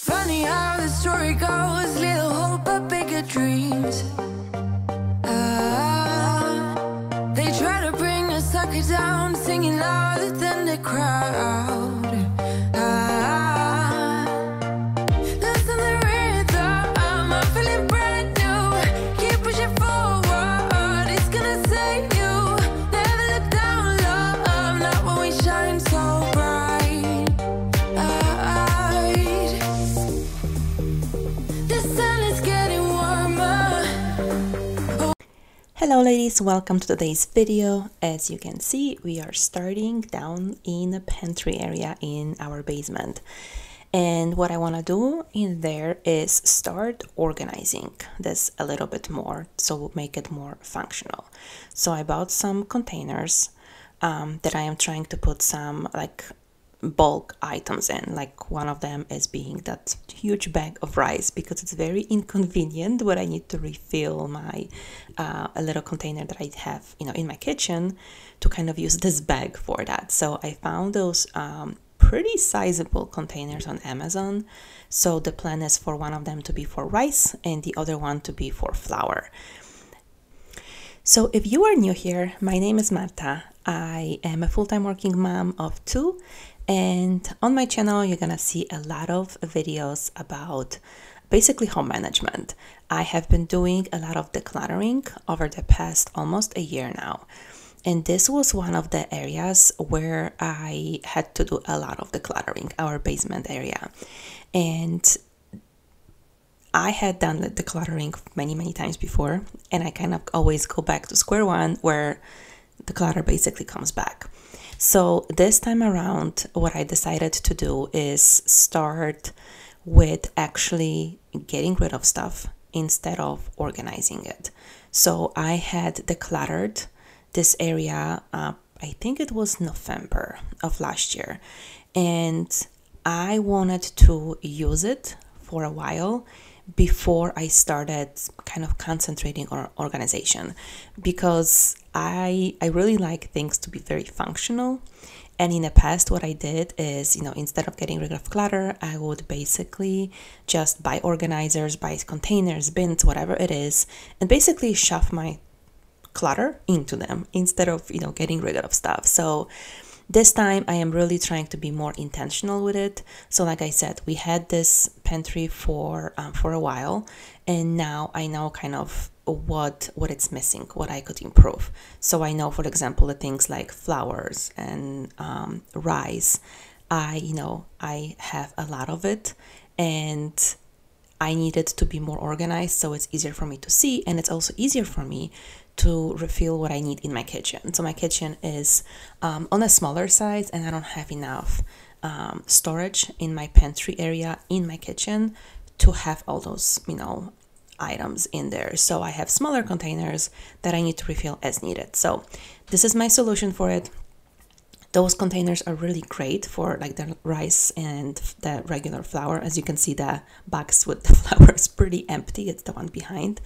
Funny how the story goes, little hope but bigger dreams. Ah, they try to bring a sucker down, singing louder than the crowd. Hello ladies, welcome to today's video. As you can see, we are starting down in the pantry area in our basement. And what I want to do in there is start organizing this a little bit more so make it more functional. So I bought some containers um, that I am trying to put some like bulk items in like one of them is being that huge bag of rice because it's very inconvenient when i need to refill my uh, a little container that i have you know in my kitchen to kind of use this bag for that. So i found those um, pretty sizable containers on amazon. So the plan is for one of them to be for rice and the other one to be for flour. So, if you are new here, my name is Marta. I am a full time working mom of two, and on my channel, you're gonna see a lot of videos about basically home management. I have been doing a lot of decluttering over the past almost a year now. And this was one of the areas where I had to do a lot of decluttering, our basement area. And I had done the decluttering many, many times before, and I kind of always go back to square one where the clutter basically comes back. So this time around, what I decided to do is start with actually getting rid of stuff instead of organizing it. So I had decluttered this area, uh, I think it was November of last year, and I wanted to use it for a while before I started kind of concentrating on organization because I I really like things to be very functional. And in the past, what I did is, you know, instead of getting rid of clutter, I would basically just buy organizers, buy containers, bins, whatever it is, and basically shove my clutter into them instead of, you know, getting rid of stuff. So this time I am really trying to be more intentional with it. So like I said, we had this pantry for um, for a while, and now I know kind of what what it's missing, what I could improve. So I know, for example, the things like flours and um, rice. I you know I have a lot of it, and I needed to be more organized so it's easier for me to see and it's also easier for me to refill what I need in my kitchen. So my kitchen is um, on a smaller size and I don't have enough um, storage in my pantry area in my kitchen to have all those, you know, items in there. So I have smaller containers that I need to refill as needed. So this is my solution for it those containers are really great for like the rice and the regular flour. As you can see the box with the flour is pretty empty. It's the one behind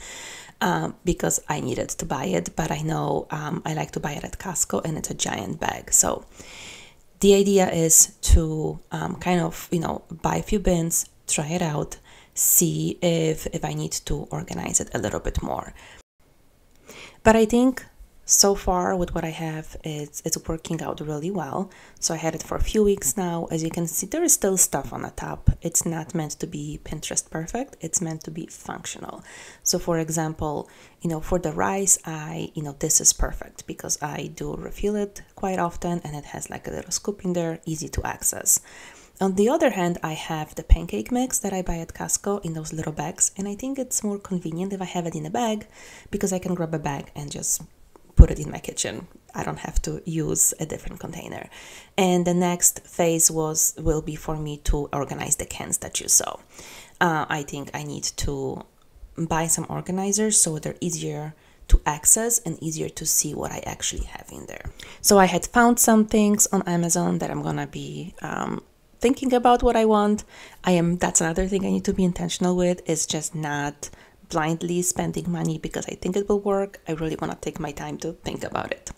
um, because i needed to buy it but i know um, i like to buy it at costco and it's a giant bag. So the idea is to um, kind of you know buy a few bins try it out see if if i need to organize it a little bit more. But i think so far with what I have it's it's working out really well. So I had it for a few weeks now. As you can see there is still stuff on the top. It's not meant to be Pinterest perfect. It's meant to be functional. So for example you know for the rice I you know this is perfect because I do refill it quite often and it has like a little scoop in there easy to access. On the other hand, I have the pancake mix that I buy at Costco in those little bags, and I think it's more convenient if I have it in a bag because I can grab a bag and just put it in my kitchen. I don't have to use a different container. And the next phase was will be for me to organize the cans that you saw. Uh, I think I need to buy some organizers so they're easier to access and easier to see what I actually have in there. So I had found some things on Amazon that I'm gonna be um, thinking about what I want. I am. That's another thing I need to be intentional with. Is just not blindly spending money because I think it will work. I really want to take my time to think about it.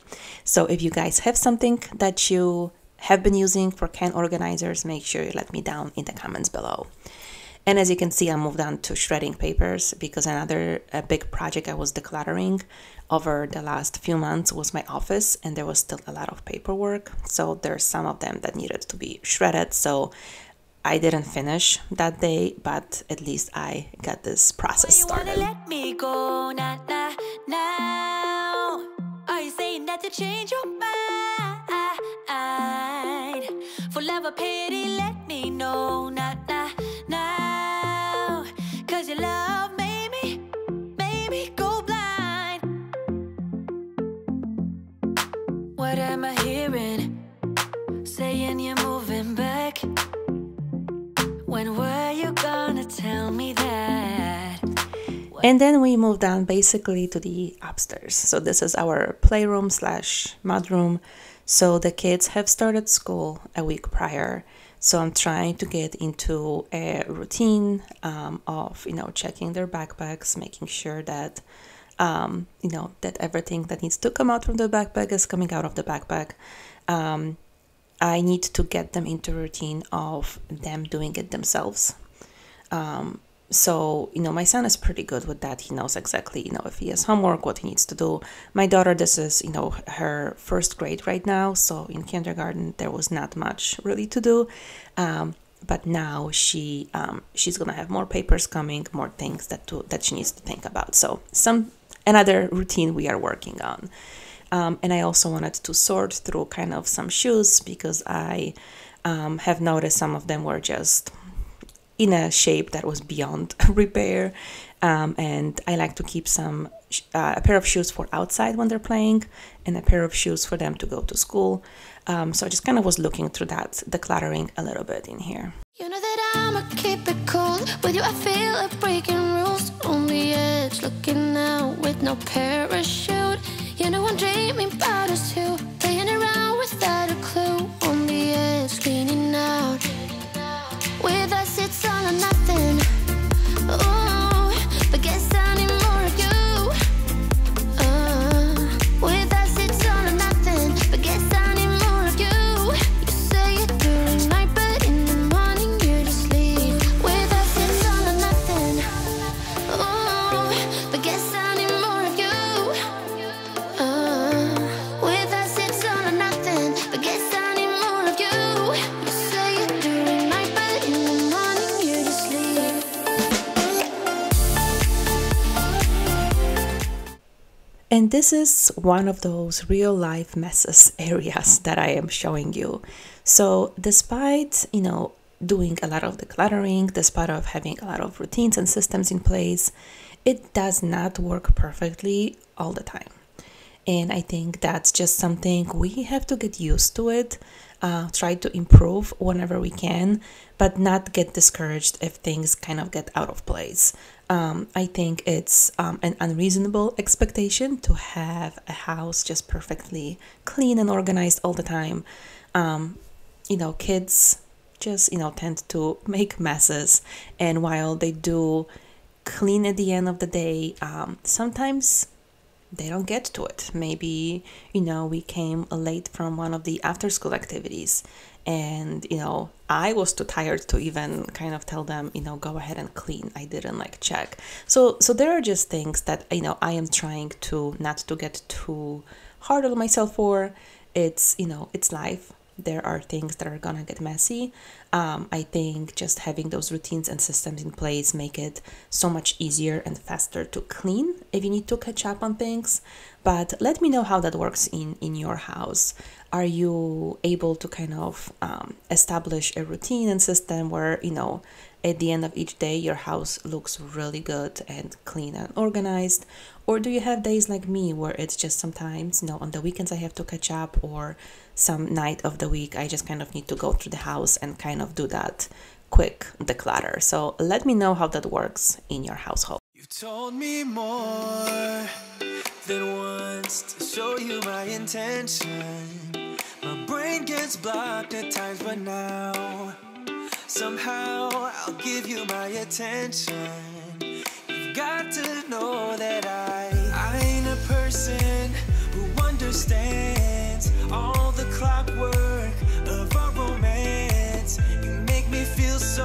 So if you guys have something that you have been using for can organizers, make sure you let me down in the comments below. And as you can see, I moved on to shredding papers because another big project I was decluttering over the last few months was my office, and there was still a lot of paperwork. So there's some of them that needed to be shredded. So I didn't finish that day, but at least I got this process started. let me go now, now, now? Are you saying that to change your mind? For love or pity, let me know now, now, now. Cause your love made me, made me go blind. What am I hearing? Saying you're moving back. When were you gonna tell me that? And then we moved on basically to the upstairs. So this is our playroom slash mudroom. So the kids have started school a week prior. So I'm trying to get into a routine um, of you know checking their backpacks, making sure that um, you know that everything that needs to come out from the backpack is coming out of the backpack. Um, I need to get them into routine of them doing it themselves. So you know my son is pretty good with that. He knows exactly you know if he has homework what he needs to do. My daughter this is you know her first grade right now. So in kindergarten there was not much really to do. Um, but now she um, she's gonna have more papers coming more things that to, that she needs to think about. So some another routine we are working on um, and i also wanted to sort through kind of some shoes because i um, have noticed some of them were just in a shape that was beyond repair. Um, and I like to keep some uh, a pair of shoes for outside when they're playing, and a pair of shoes for them to go to school. Um, so I just kind of was looking through that, decluttering a little bit in here. You know that I'ma keep it cool. With you, I feel like breaking rules. On the edge, looking out with no parachute. You know I'm dreaming about us two. Playing around without a clue. On the edge, cleaning out. With us, it's all or nothing. This is one of those real life messes areas that I am showing you. So, despite, you know, doing a lot of decluttering, despite of having a lot of routines and systems in place, it does not work perfectly all the time. And I think that's just something we have to get used to it, uh, try to improve whenever we can, but not get discouraged if things kind of get out of place. Um, I think it's um, an unreasonable expectation to have a house just perfectly clean and organized all the time. Um, you know, kids just, you know, tend to make messes. And while they do clean at the end of the day, um, sometimes they don't get to it. Maybe, you know, we came late from one of the after school activities and, you know, I was too tired to even kind of tell them, you know, go ahead and clean. I didn't like check. So so there are just things that, you know, I am trying to not to get too hard on myself for. It's, you know, it's life. There are things that are gonna get messy. Um, I think just having those routines and systems in place make it so much easier and faster to clean if you need to catch up on things. But let me know how that works in in your house. Are you able to kind of um, establish a routine and system where you know at the end of each day your house looks really good and clean and organized? Or do you have days like me where it's just sometimes you know on the weekends i have to catch up or some night of the week i just kind of need to go through the house and kind of do that quick declutter? So let me know how that works in your household. You've told me more than once to show you my intention. My brain gets blocked at times, but now somehow I'll give you my attention. You've got to know that I, I ain't a person who understands all the clockwork of our romance. You make me feel so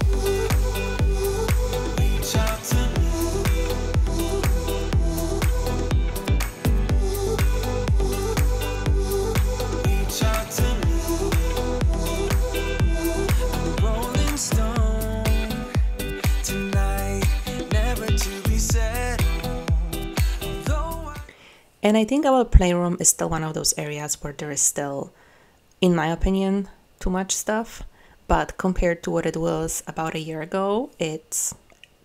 And I think our playroom is still one of those areas where there is still, in my opinion, too much stuff. But compared to what it was about a year ago, it's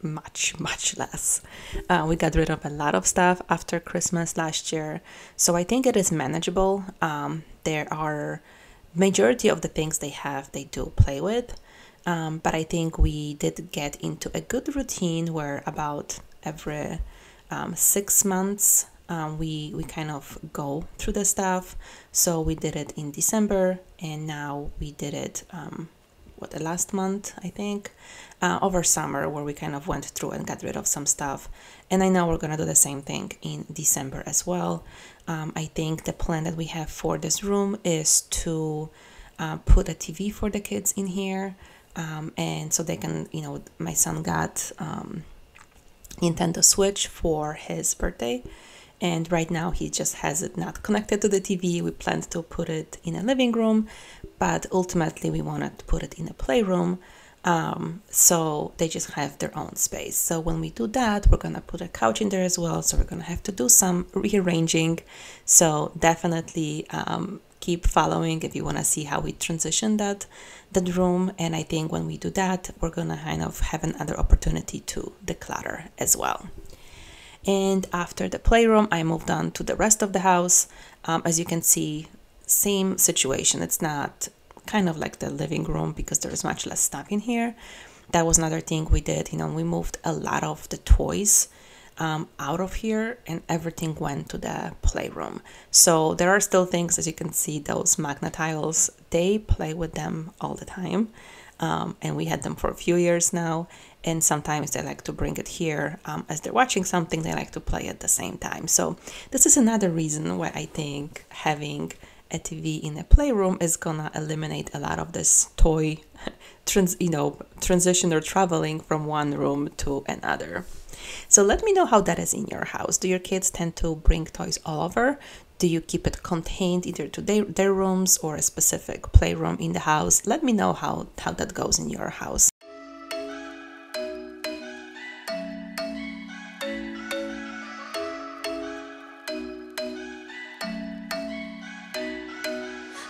much, much less. Uh, we got rid of a lot of stuff after Christmas last year. So I think it is manageable. Um, there are majority of the things they have, they do play with. Um, but I think we did get into a good routine where about every um, six months um, we we kind of go through the stuff. So we did it in December, and now we did it um, what the last month I think uh, over summer where we kind of went through and got rid of some stuff. And I know we're gonna do the same thing in December as well. Um, I think the plan that we have for this room is to uh, put a TV for the kids in here, um, and so they can you know my son got. Um, Nintendo Switch for his birthday. And right now he just has it not connected to the TV. We planned to put it in a living room, but ultimately we wanted to put it in a playroom. Um, so they just have their own space. So when we do that, we're gonna put a couch in there as well. So we're gonna have to do some rearranging. So definitely um, keep following if you want to see how we transition that that room and i think when we do that we're to kind of have another opportunity to declutter as well and after the playroom i moved on to the rest of the house um, as you can see same situation it's not kind of like the living room because there's much less stuff in here that was another thing we did you know we moved a lot of the toys um, out of here and everything went to the playroom. So there are still things, as you can see, those Magna-Tiles, they play with them all the time. Um, and we had them for a few years now. And sometimes they like to bring it here um, as they're watching something, they like to play at the same time. So this is another reason why I think having a TV in a playroom is gonna eliminate a lot of this toy, trans, you know, transition or traveling from one room to another. So let me know how that is in your house. Do your kids tend to bring toys all over? Do you keep it contained either to their, their rooms or a specific playroom in the house? Let me know how, how that goes in your house.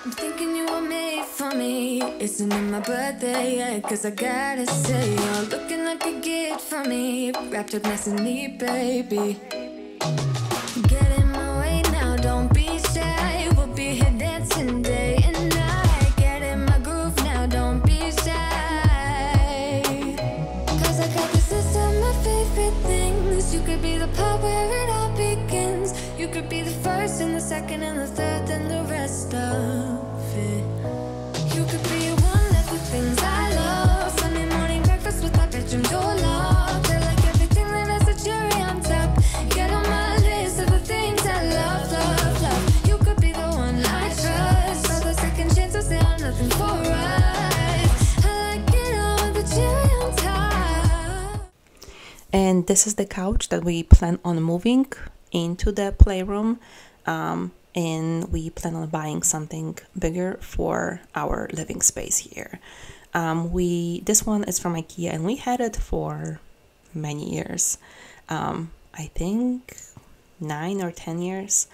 I'm thinking you were made for me. Isn't it my birthday yet? Cause I gotta say, you're looking like a gift for me. Wrapped up baby. The part where it all begins. You could be the first and the second and the third and the rest of it. You could be one of the things I love. Sunday morning breakfast with my bedroom door And this is the couch that we plan on moving into the playroom. Um, and we plan on buying something bigger for our living space here. Um, we this one is from IKEA and we had it for many years. Um, I think nine or ten years,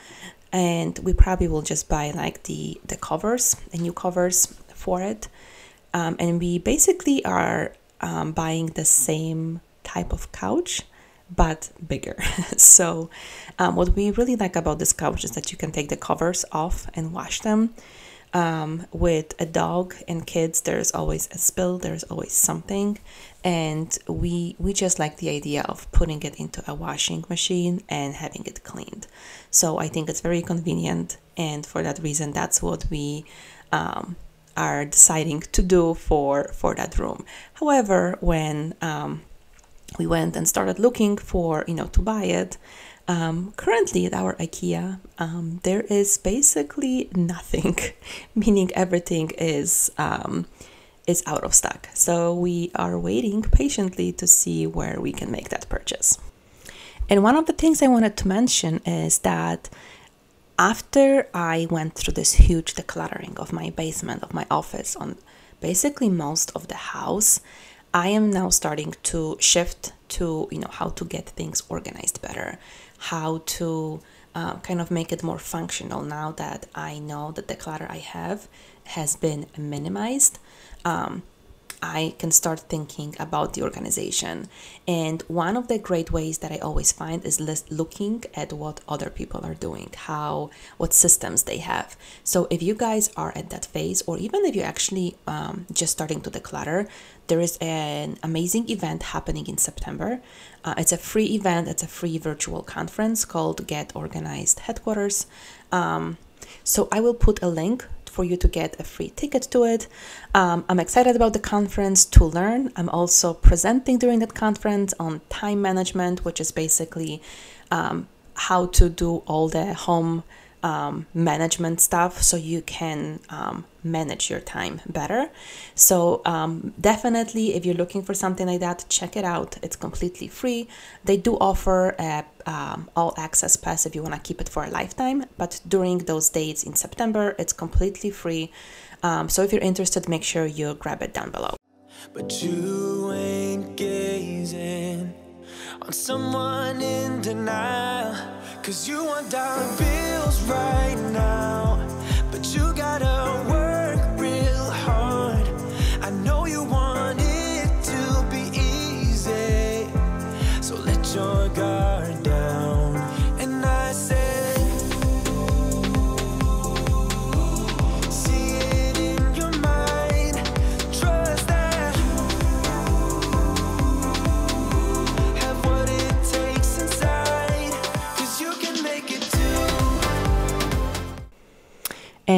and we probably will just buy like the the covers, the new covers for it, um, and we basically are um, buying the same type of couch but bigger. so, um, what we really like about this couch is that you can take the covers off and wash them. Um, with a dog and kids, there's always a spill, there's always something, and we we just like the idea of putting it into a washing machine and having it cleaned. So I think it's very convenient, and for that reason, that's what we um, are deciding to do for for that room. However, when um, we went and started looking for you know to buy it, um, currently at our IKEA, um, there is basically nothing, meaning everything is um, is out of stock. So we are waiting patiently to see where we can make that purchase. And one of the things I wanted to mention is that after I went through this huge decluttering of my basement, of my office, on basically most of the house, I am now starting to shift to you know how to get things organized better, how to uh, kind of make it more functional now that I know that the clutter I have has been minimized. Um, I can start thinking about the organization. And one of the great ways that I always find is looking at what other people are doing, how, what systems they have. So if you guys are at that phase, or even if you're actually um, just starting to declutter, there is an amazing event happening in September. Uh, it's a free event, it's a free virtual conference called Get Organized Headquarters. Um, so I will put a link for you to get a free ticket to it. Um, I'm excited about the conference to learn. I'm also presenting during that conference on time management, which is basically um, how to do all the home um, management stuff so you can um, manage your time better. So, um, definitely, if you're looking for something like that, check it out. It's completely free. They do offer a um, all access pass if you want to keep it for a lifetime, but during those dates in September, it's completely free. Um, so, if you're interested, make sure you grab it down below. But you ain't gazing on someone in denial. Cause you want dollar bills right now. But you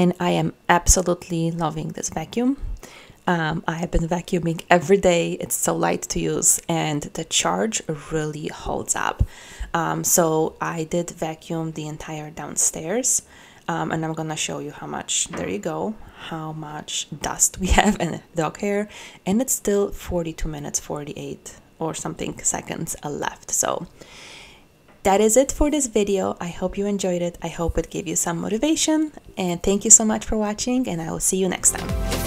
and I am absolutely loving this vacuum. Um, I have been vacuuming every day. It's so light to use, and the charge really holds up. Um, so I did vacuum the entire downstairs, um, and I'm gonna show you how much. There you go. How much dust we have and dog hair, and it's still 42 minutes, 48 or something seconds left. So that is it for this video. I hope you enjoyed it. I hope it gave you some motivation. And thank you so much for watching, and I will see you next time.